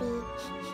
B。